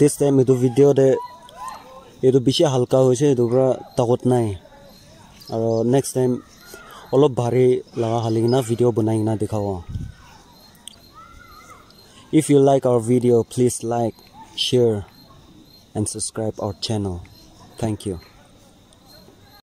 দিছ time এইটো ভিডিঅ'তে এইটো বেছি হালকা হৈছে এইটোৰ পৰা তাকত নাই। আৰু নেক্সট টাইম অলপ ভাৰী লগা হালি কিনা ভিডিঅ' বনাই কিনা দেখাব। If you like our video' please like share and subscribe our channel thank you